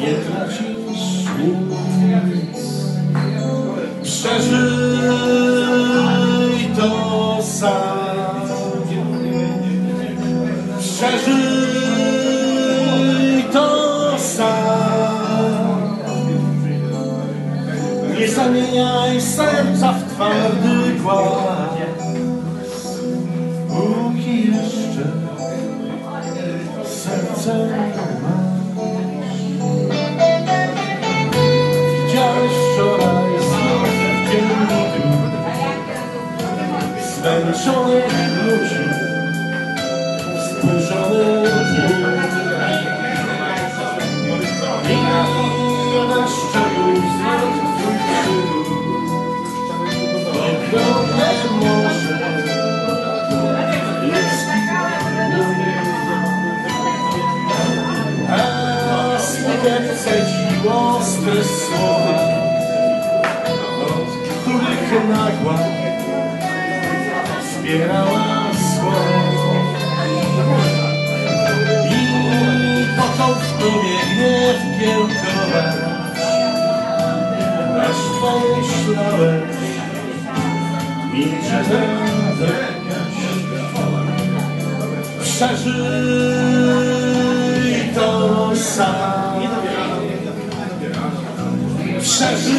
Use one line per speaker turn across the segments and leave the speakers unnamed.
nie tracisz. Przeżyj to sam. Przeżyj to sam. Nie zamieniaj serca w twardy głaz. Póki jeszcze. Widziałeś wczoraj znów w dzienniku zmęczonych ludzi, spóźnionych Smutek cedził ostre słowa, od których nagła zbierała słowo. I począł w tobie gniew kiełkować, aż pomyślałeś, milczeć Przeżyj to sam. Przeżyj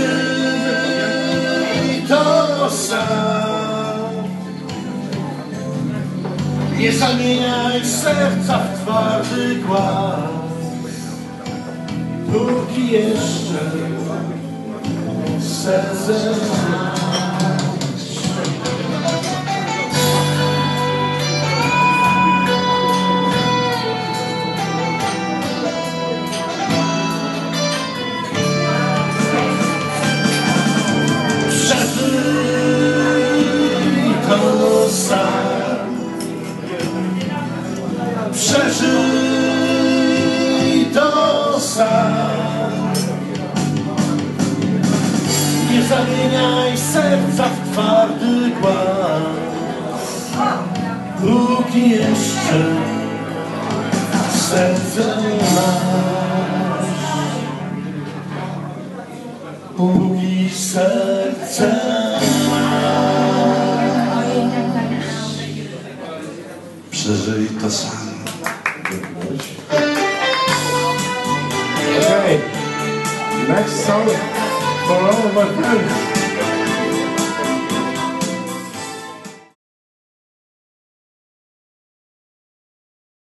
to sam. Nie zamieniaj serca w twardy głaz, póki jeszcze serce. Przeżyj to sam. Nie zamieniaj serca w twardy głaz, póki jeszcze serce masz. Póki serce Przeżyj to sam.
Okay, next song for all of my friends.